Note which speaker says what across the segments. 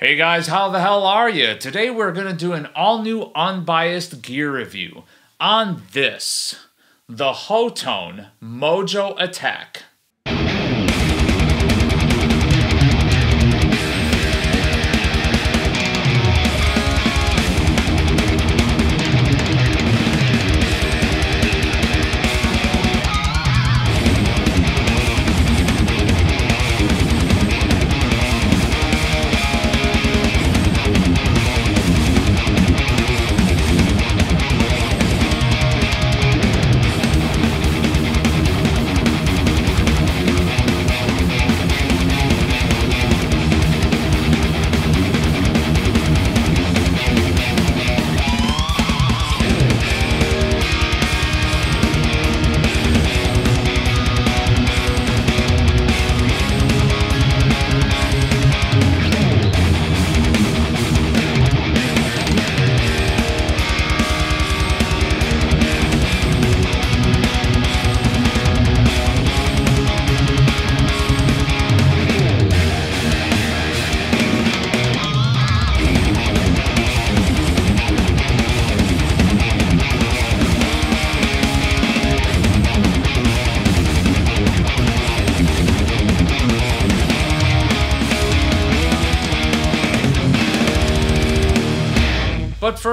Speaker 1: Hey guys, how the hell are you? Today we're going to do an all new unbiased gear review on this the Hotone Mojo Attack.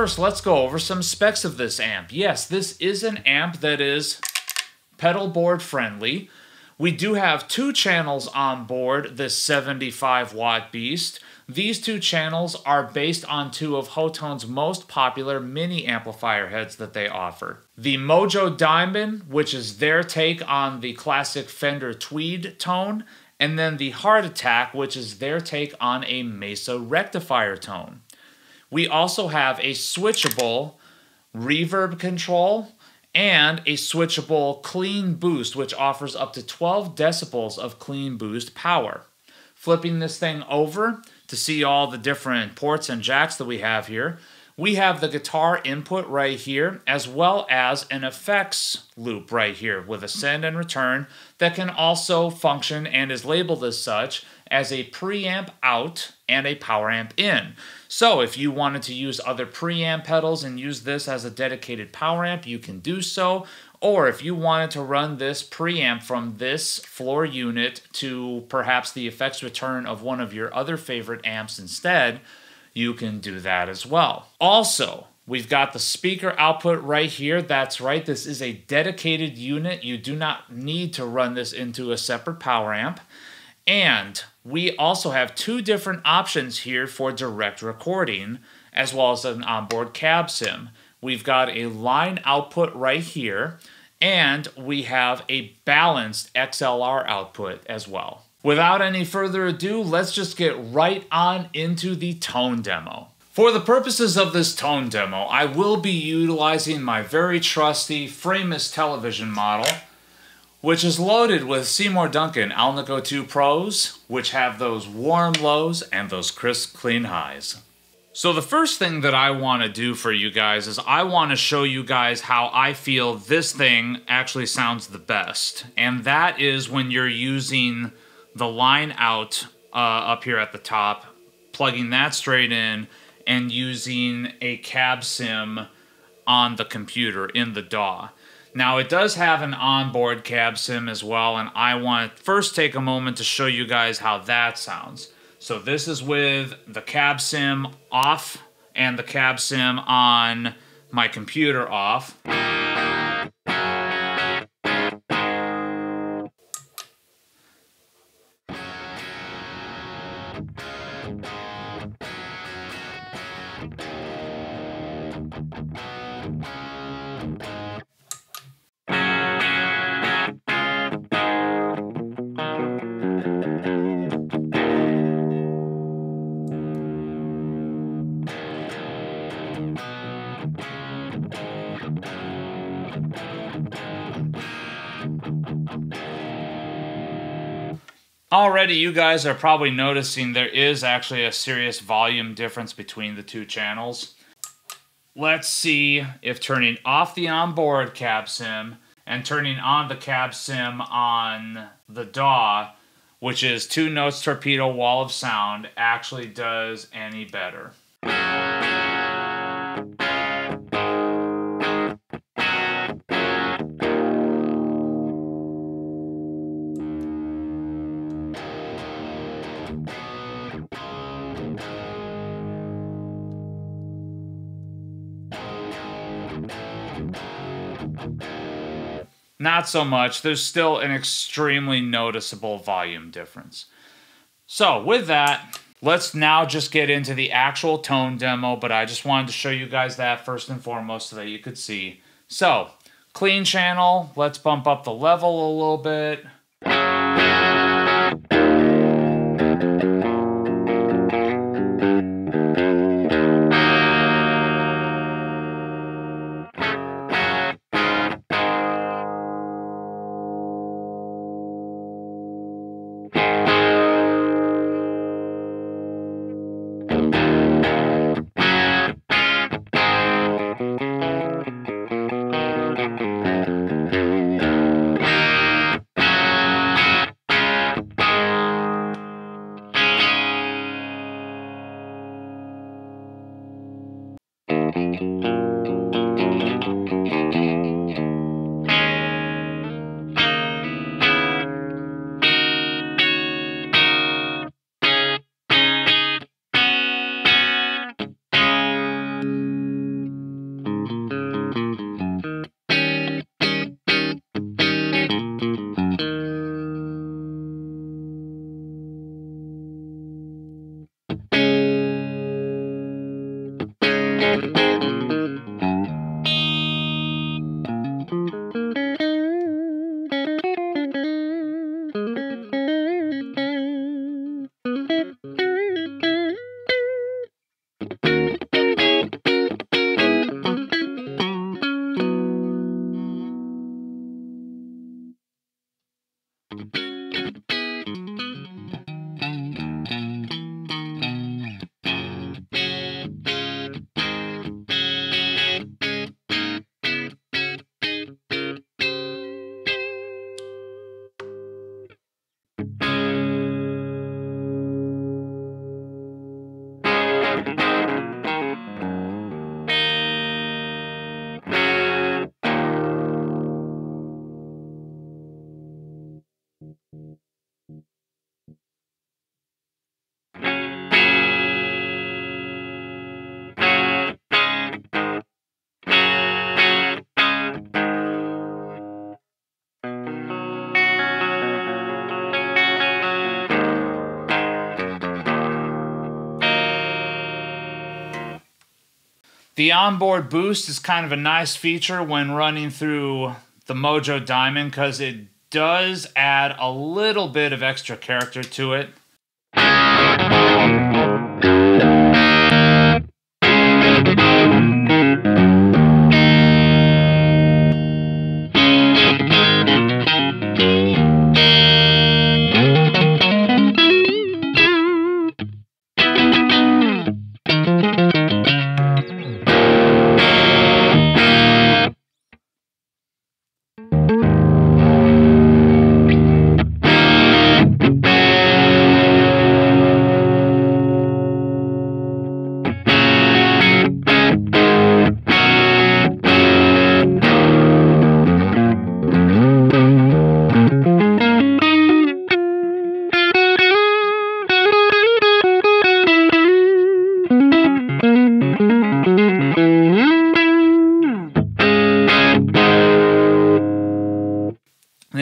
Speaker 1: First, let's go over some specs of this amp. Yes, this is an amp that is pedal board friendly. We do have two channels on board this 75 watt beast. These two channels are based on two of Hotone's most popular mini amplifier heads that they offer. The Mojo Diamond, which is their take on the classic Fender Tweed tone, and then the Heart Attack, which is their take on a Mesa rectifier tone. We also have a switchable reverb control and a switchable clean boost, which offers up to 12 decibels of clean boost power. Flipping this thing over to see all the different ports and jacks that we have here, we have the guitar input right here, as well as an effects loop right here with a send and return that can also function and is labeled as such as a preamp out and a power amp in. So if you wanted to use other preamp pedals and use this as a dedicated power amp, you can do so. Or if you wanted to run this preamp from this floor unit to perhaps the effects return of one of your other favorite amps instead, you can do that as well. Also, We've got the speaker output right here. That's right, this is a dedicated unit. You do not need to run this into a separate power amp. And we also have two different options here for direct recording, as well as an onboard cab sim. We've got a line output right here, and we have a balanced XLR output as well. Without any further ado, let's just get right on into the tone demo. For the purposes of this tone demo, I will be utilizing my very trusty Framus television model, which is loaded with Seymour Duncan Alnico 2 Pros, which have those warm lows and those crisp, clean highs. So the first thing that I want to do for you guys is I want to show you guys how I feel this thing actually sounds the best. And that is when you're using the line out uh, up here at the top, plugging that straight in, and using a cab sim on the computer in the DAW. Now it does have an onboard cab sim as well, and I want to first take a moment to show you guys how that sounds. So this is with the cab sim off and the cab sim on my computer off. Already, you guys are probably noticing there is actually a serious volume difference between the two channels. Let's see if turning off the onboard cab sim and turning on the cab sim on the DAW which is two notes torpedo wall of sound, actually does any better. Not so much. There's still an extremely noticeable volume difference. So, with that, let's now just get into the actual tone demo, but I just wanted to show you guys that first and foremost so that you could see. So, clean channel, let's bump up the level a little bit. The onboard boost is kind of a nice feature when running through the Mojo Diamond because it does add a little bit of extra character to it.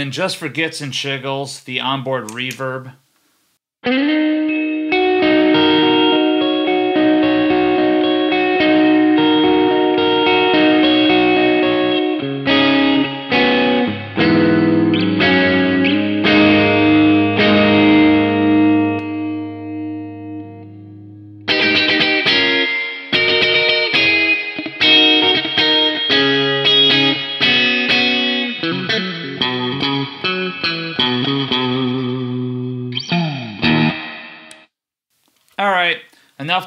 Speaker 1: Then just for gets and shiggles, the onboard reverb.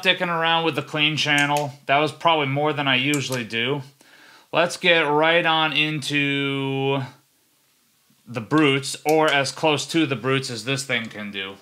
Speaker 1: Enough dicking around with the clean channel. That was probably more than I usually do. Let's get right on into the brutes or as close to the brutes as this thing can do.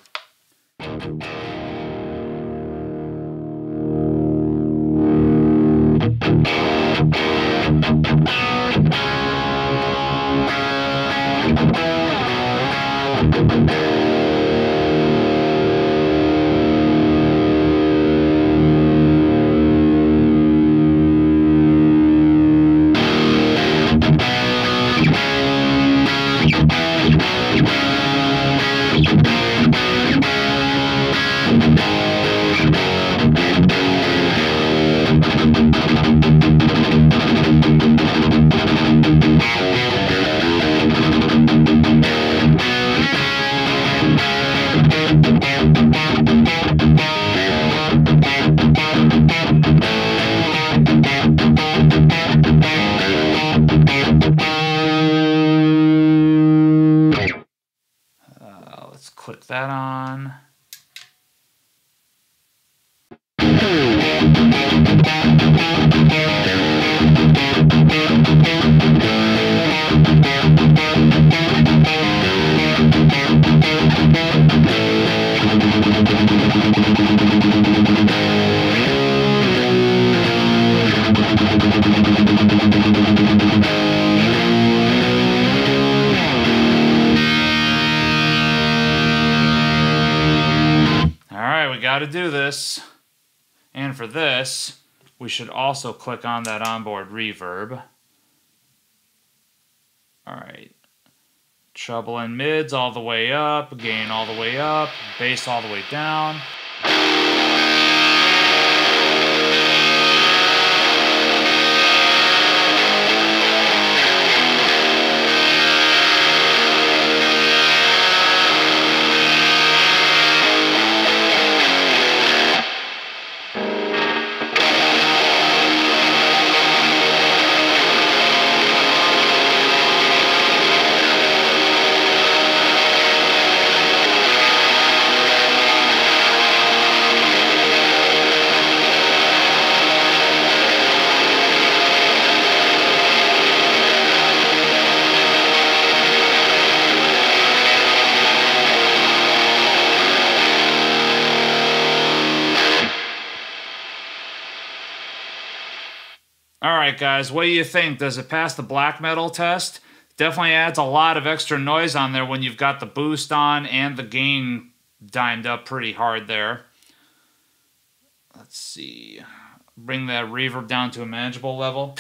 Speaker 1: Right, we got to do this. And for this, we should also click on that onboard reverb. All right. Treble and mids all the way up, gain all the way up, bass all the way down. Right, guys, what do you think? Does it pass the black metal test? Definitely adds a lot of extra noise on there when you've got the boost on and the gain dimed up pretty hard there. Let's see. Bring that reverb down to a manageable level.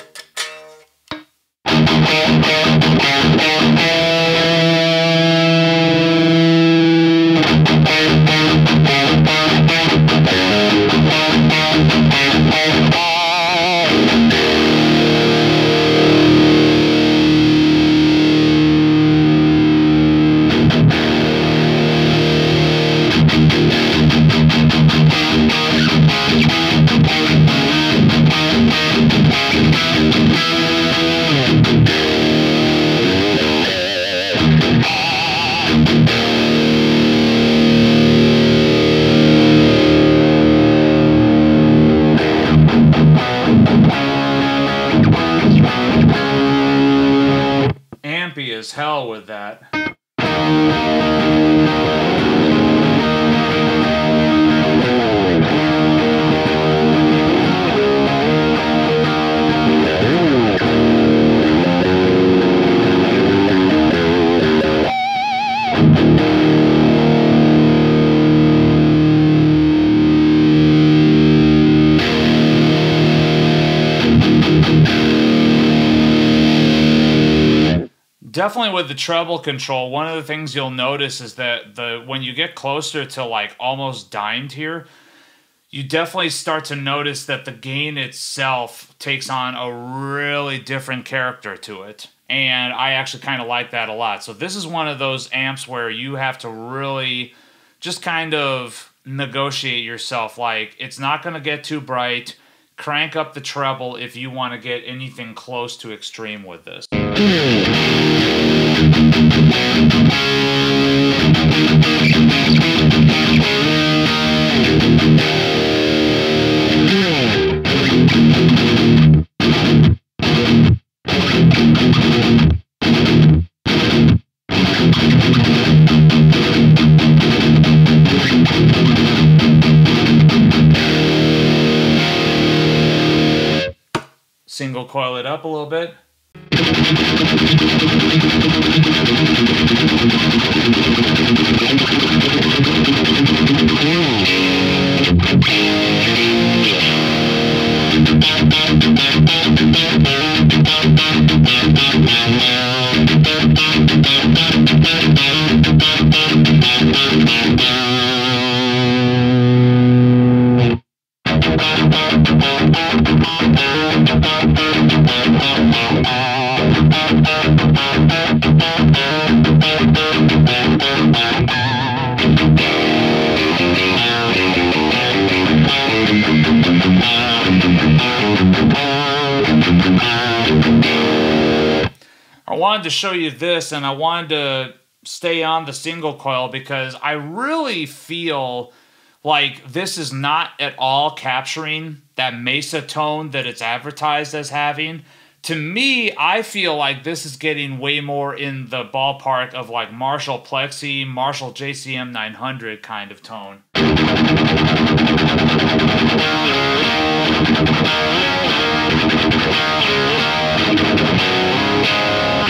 Speaker 1: Definitely with the treble control one of the things you'll notice is that the when you get closer to like almost dimed here you definitely start to notice that the gain itself takes on a really different character to it. And i actually kind of like that a lot. So this is one of those amps where you have to really just kind of negotiate yourself. Like it's not going to get too bright. Crank up the treble if you want to get anything close to extreme with this single coil it up a little bit. To show you this and I wanted to stay on the single coil because I really feel like this is not at all capturing that mesa tone that it's advertised as having. To me, I feel like this is getting way more in the ballpark of like Marshall Plexi, Marshall JCM 900 kind of tone.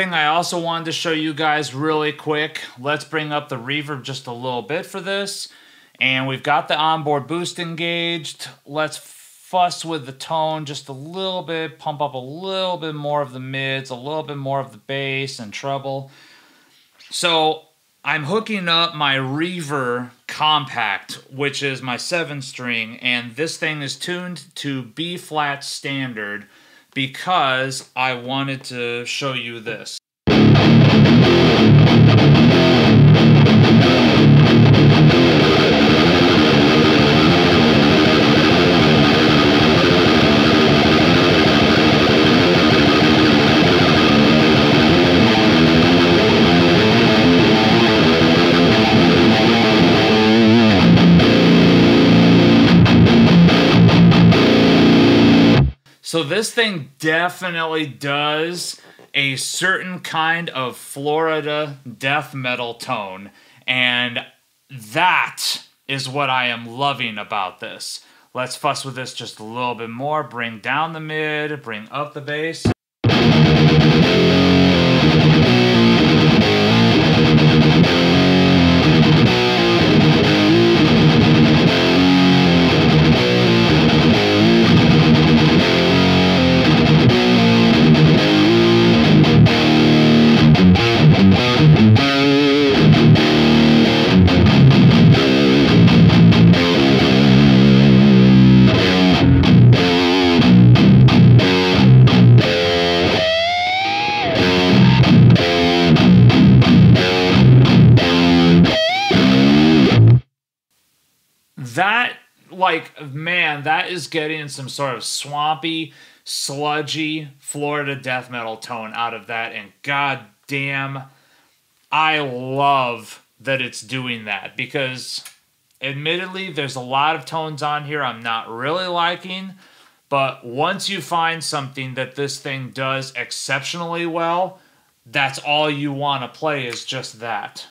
Speaker 1: Thing I also wanted to show you guys really quick, let's bring up the reverb just a little bit for this. And we've got the onboard boost engaged. Let's fuss with the tone just a little bit, pump up a little bit more of the mids, a little bit more of the bass and treble. So I'm hooking up my Reverb Compact, which is my seven string, and this thing is tuned to B flat standard because I wanted to show you this. So this thing definitely does a certain kind of Florida death metal tone, and that is what I am loving about this. Let's fuss with this just a little bit more, bring down the mid, bring up the bass. Is getting some sort of swampy sludgy florida death metal tone out of that and god damn i love that it's doing that because admittedly there's a lot of tones on here i'm not really liking but once you find something that this thing does exceptionally well that's all you want to play is just that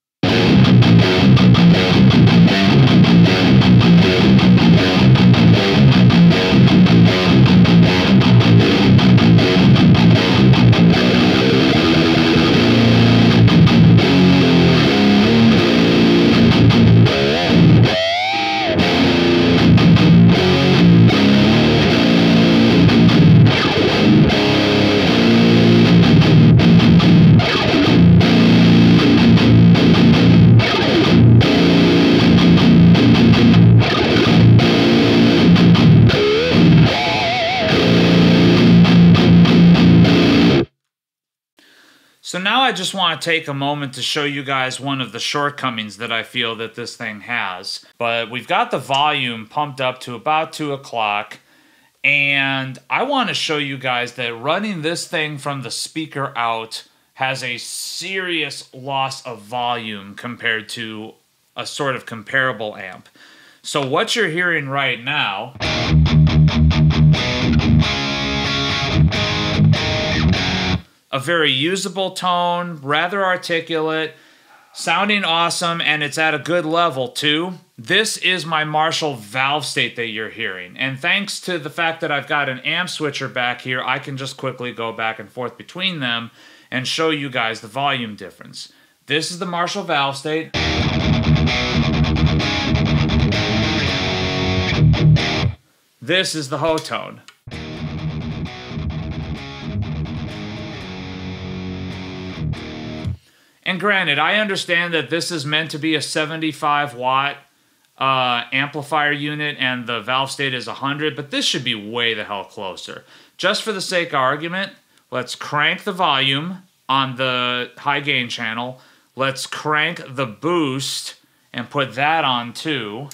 Speaker 1: I just want to take a moment to show you guys one of the shortcomings that I feel that this thing has. But we've got the volume pumped up to about 2 o'clock. And I want to show you guys that running this thing from the speaker out has a serious loss of volume compared to a sort of comparable amp. So what you're hearing right now a very usable tone, rather articulate, sounding awesome, and it's at a good level too. This is my Marshall Valvestate that you're hearing. And thanks to the fact that I've got an amp switcher back here, I can just quickly go back and forth between them and show you guys the volume difference. This is the Marshall Valvestate. This is the Hotone. And granted, I understand that this is meant to be a 75 watt uh, amplifier unit and the Valvestate is 100, but this should be way the hell closer. Just for the sake of argument, let's crank the volume on the high gain channel. Let's crank the boost and put that on too.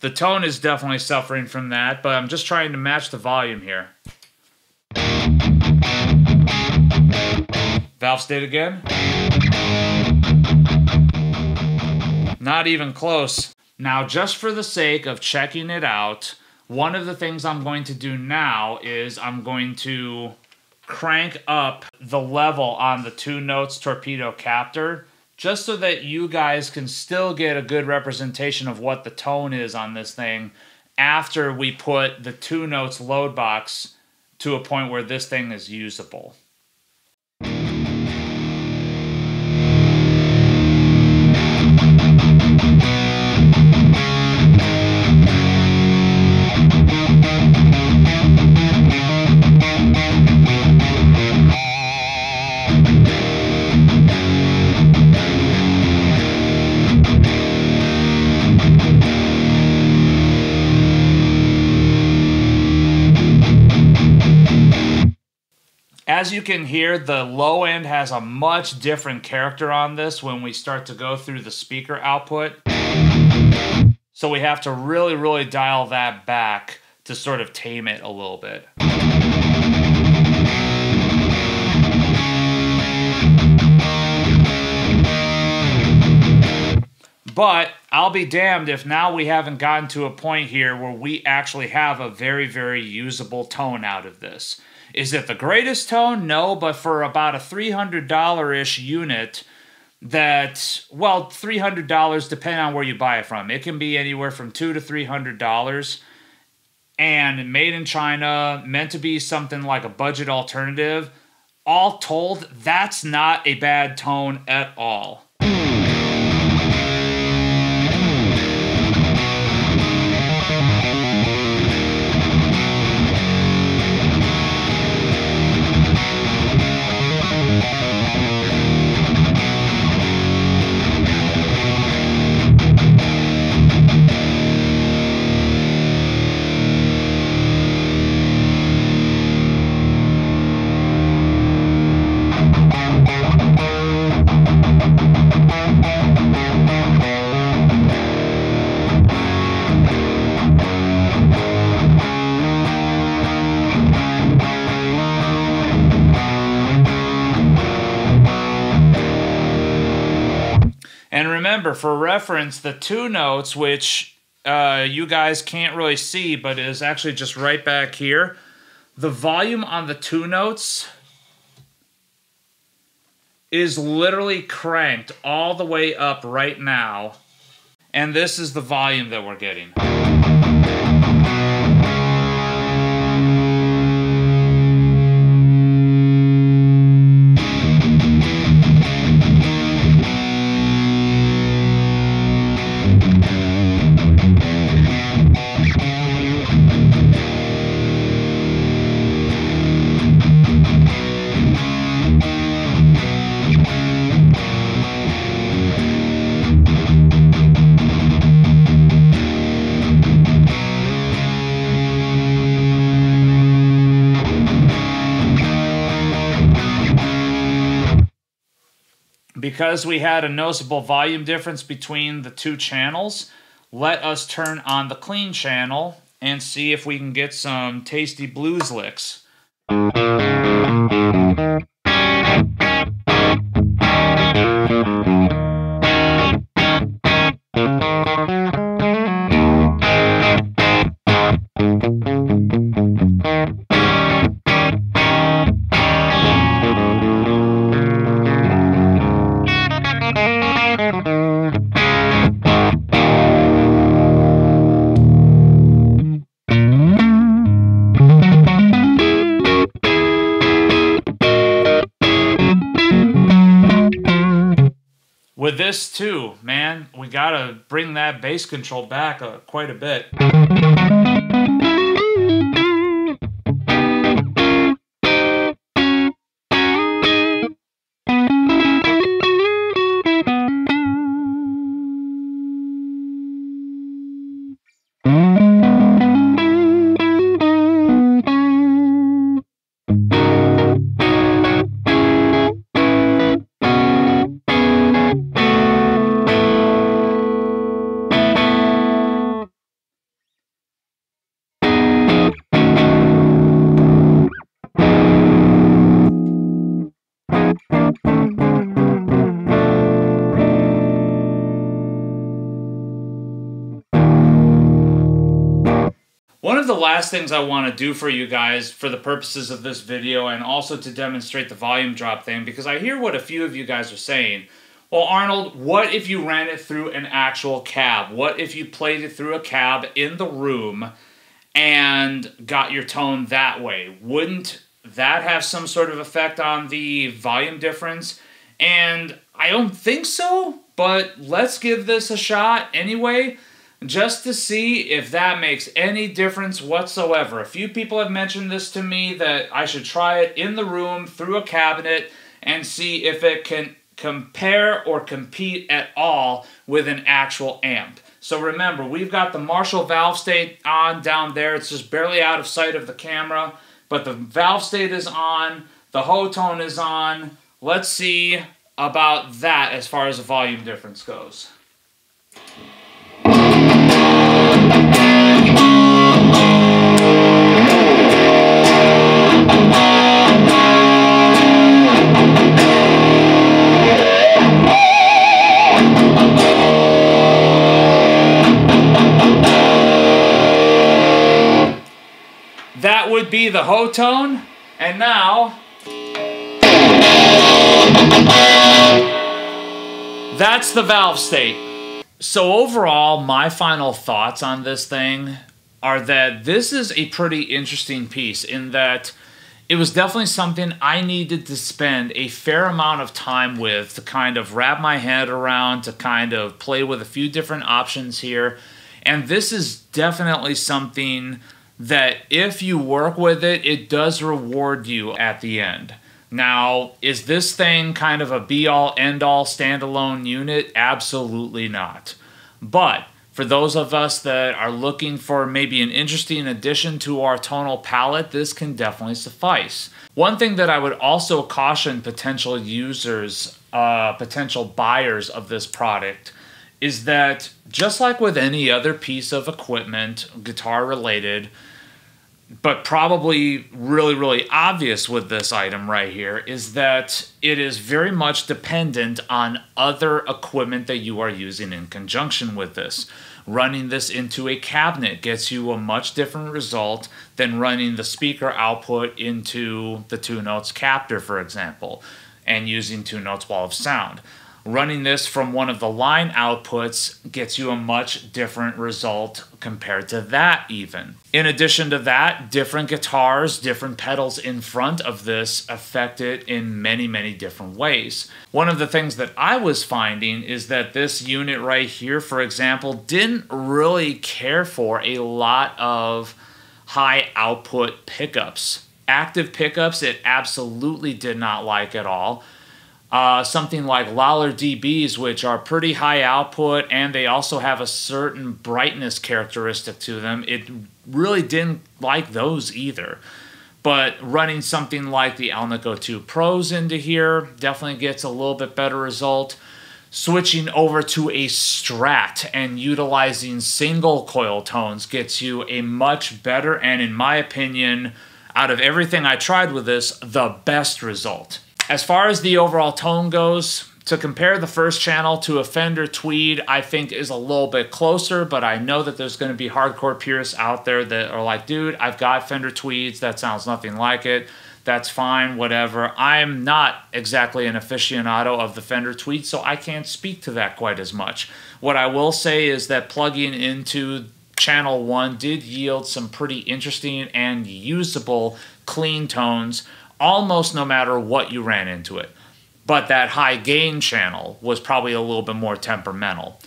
Speaker 1: The tone is definitely suffering from that, but I'm just trying to match the volume here. Valvestate again. Not even close. Now, just for the sake of checking it out, one of the things I'm going to do now is I'm going to crank up the level on the two notes torpedo captor just so that you guys can still get a good representation of what the tone is on this thing after we put the two notes load box to a point where this thing is usable. As you can hear, the low end has a much different character on this when we start to go through the speaker output. So we have to really, really dial that back to sort of tame it a little bit. But I'll be damned if now we haven't gotten to a point here where we actually have a very, very usable tone out of this. Is it the greatest tone? No, but for about a $300 ish unit, that well $300 depending on where you buy it from. It can be anywhere from two to $300 and made in china meant to be something like a budget alternative. All told that's not a bad tone at all And remember, for reference, the two notes, which uh, you guys can't really see, but is actually just right back here, the volume on the two notes is literally cranked all the way up right now. And this is the volume that we're getting. Because we had a noticeable volume difference between the two channels, let us turn on the clean channel and see if we can get some tasty blues licks. We gotta bring that bass control back uh, quite a bit. Last things I want to do for you guys for the purposes of this video and also to demonstrate the volume drop thing because I hear what a few of you guys are saying. Well, Arnold, what if you ran it through an actual cab? What if you played it through a cab in the room and got your tone that way? Wouldn't that have some sort of effect on the volume difference? And I don't think so, but let's give this a shot anyway just to see if that makes any difference whatsoever. A few people have mentioned this to me that I should try it in the room through a cabinet and see if it can compare or compete at all with an actual amp. So remember, we've got the Marshall Valvestate on down there. It's just barely out of sight of the camera, but the Valvestate is on, the Hotone is on. Let's see about that as far as the volume difference goes. Would be the Hotone. And now, that's the Valvestate. So overall, my final thoughts on this thing are that this is a pretty interesting piece in that it was definitely something I needed to spend a fair amount of time with to kind of wrap my head around, to kind of play with a few different options here. And this is definitely something that if you work with it, it does reward you at the end. Now, is this thing kind of a be all end all standalone unit? Absolutely not. But for those of us that are looking for maybe an interesting addition to our tonal palette, this can definitely suffice. One thing that I would also caution potential users, uh, potential buyers of this product, is that just like with any other piece of equipment, guitar related, but probably really, really obvious with this item right here is that it is very much dependent on other equipment that you are using in conjunction with this. Running this into a cabinet gets you a much different result than running the speaker output into the two notes captor, for example, and using two notes wall of sound running this from one of the line outputs gets you a much different result compared to that even. In addition to that, different guitars, different pedals in front of this affect it in many, many different ways. One of the things that I was finding is that this unit right here, for example, didn't really care for a lot of high output pickups. Active pickups, it absolutely did not like at all uh, something like Lollar DBs, which are pretty high output and they also have a certain brightness characteristic to them. It really didn't like those either. but running something like the Alnico 2 Pros into here definitely gets a little bit better result. Switching over to a Strat and utilizing single coil tones gets you a much better and, in my opinion, out of everything I tried with this, the best result. As far as the overall tone goes, to compare the first channel to a Fender Tweed, I think is a little bit closer, but I know that there's going to be hardcore purists out there that are like, dude, I've got Fender Tweeds, that sounds nothing like it. That's fine, whatever. I'm not exactly an aficionado of the Fender Tweed, so I can't speak to that quite as much. What I will say is that plugging into channel 1 did yield some pretty interesting and usable clean tones almost no matter what you ran into it but that high gain channel was probably a little bit more temperamental.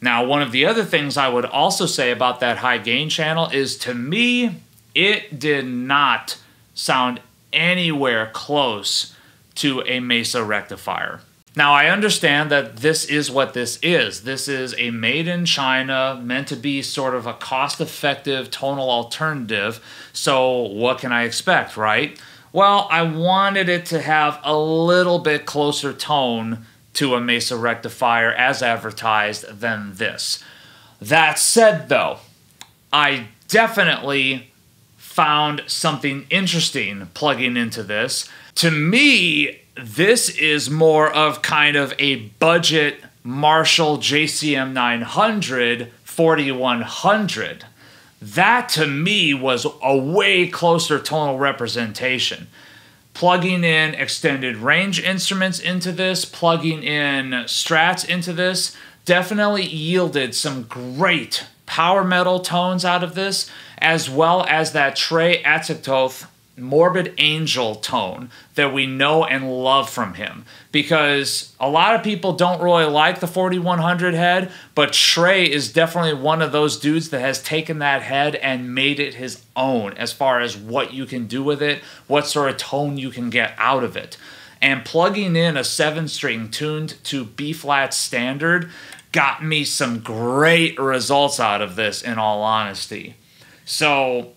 Speaker 1: Now, one of the other things I would also say about that high gain channel is to me, it did not sound anywhere close to a Mesa rectifier. Now, I understand that this is what this is. This is a made in China, meant to be sort of a cost effective tonal alternative. So, what can I expect, right? Well, I wanted it to have a little bit closer tone to a Mesa rectifier as advertised than this. That said, though, I definitely found something interesting plugging into this. To me, this is more of kind of a budget Marshall JCM 900 4100 that to me was a way closer tonal representation. Plugging in extended range instruments into this, plugging in strats into this, definitely yielded some great power metal tones out of this, as well as that Trey Azagthoth morbid angel tone that we know and love from him. Because a lot of people don't really like the 4100 head but Trey is definitely one of those dudes that has taken that head and made it his own as far as what you can do with it what sort of tone you can get out of it. And plugging in a 7 string tuned to B flat standard got me some great results out of this in all honesty. So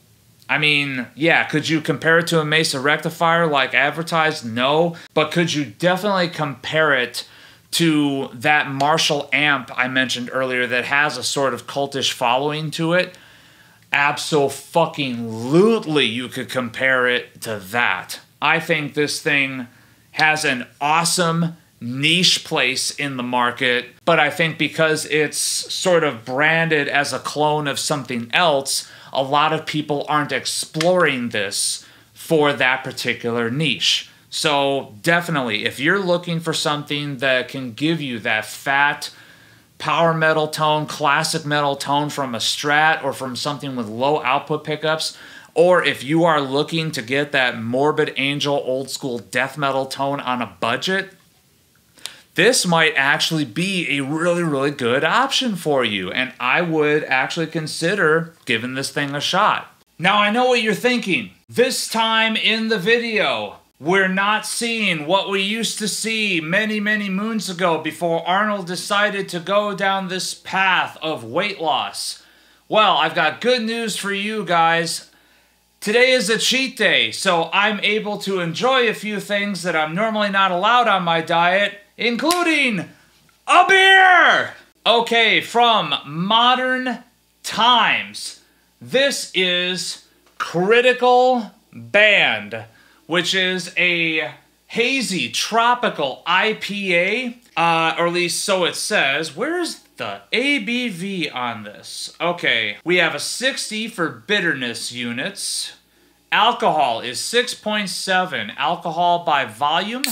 Speaker 1: I mean, yeah, could you compare it to a Mesa rectifier like advertised? No. But could you definitely compare it to that Marshall amp I mentioned earlier that has a sort of cultish following to it? Absolutely, you could compare it to that. I think this thing has an awesome niche place in the market, but I think because it's sort of branded as a clone of something else, a lot of people aren't exploring this for that particular niche. So, definitely, if you're looking for something that can give you that fat, power metal tone, classic metal tone from a Strat or from something with low output pickups, or if you are looking to get that morbid angel old school death metal tone on a budget, this might actually be a really, really good option for you. And I would actually consider giving this thing a shot. Now, I know what you're thinking. This time in the video, we're not seeing what we used to see many, many moons ago before Arnold decided to go down this path of weight loss. Well, I've got good news for you guys. Today is a cheat day, so I'm able to enjoy a few things that I'm normally not allowed on my diet including a beer! Okay, from modern times, this is Critical Band, which is a hazy tropical IPA, uh, or at least so it says. Where's the ABV on this? Okay, we have a 60 for bitterness units. Alcohol is 6.7. Alcohol by volume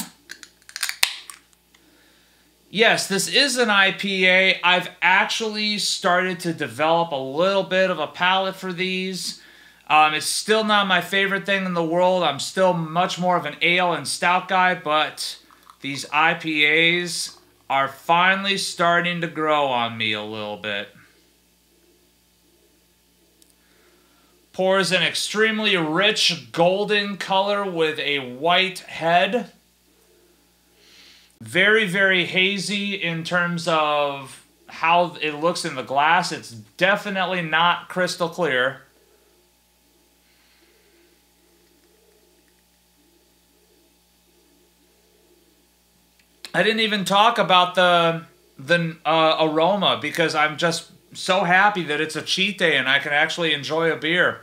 Speaker 1: Yes, this is an IPA. I've actually started to develop a little bit of a palate for these. Um, it's still not my favorite thing in the world. I'm still much more of an ale and stout guy, but these IPAs are finally starting to grow on me a little bit. Pours an extremely rich golden color with a white head very very hazy in terms of how it looks in the glass. It's definitely not crystal clear. I didn't even talk about the the uh, aroma because I'm just so happy that it's a cheat day and I can actually enjoy a beer.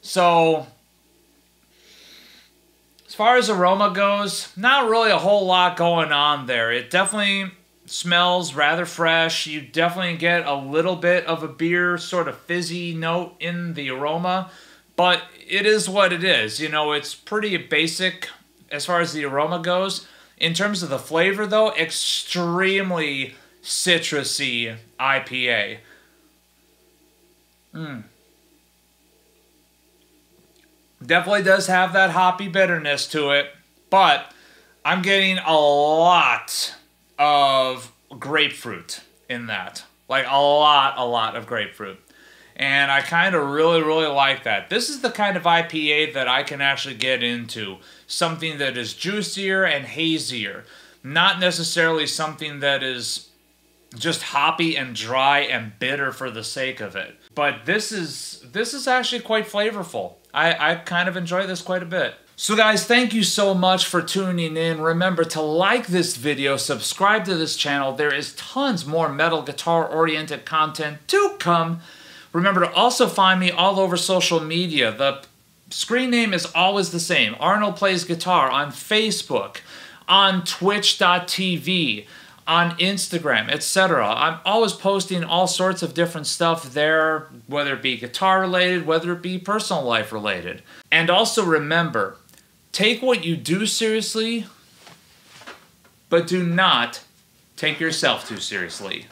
Speaker 1: So as far as aroma goes, not really a whole lot going on there. It definitely smells rather fresh. You definitely get a little bit of a beer sort of fizzy note in the aroma, but it is what it is. You know, it's pretty basic as far as the aroma goes. In terms of the flavor, though, extremely citrusy IPA. Mm. Definitely does have that hoppy bitterness to it, but I'm getting a lot of grapefruit in that. Like a lot, a lot of grapefruit. And I kind of really, really like that. This is the kind of IPA that I can actually get into. Something that is juicier and hazier. Not necessarily something that is just hoppy and dry and bitter for the sake of it. But this is this is actually quite flavorful. I, I kind of enjoy this quite a bit. So guys, thank you so much for tuning in. Remember to like this video, subscribe to this channel. There is tons more metal guitar oriented content to come. Remember to also find me all over social media. The screen name is always the same. Arnold Plays Guitar on Facebook, on twitch.tv, on Instagram, etc. I'm always posting all sorts of different stuff there, whether it be guitar related, whether it be personal life related. And also remember, take what you do seriously, but do not take yourself too seriously.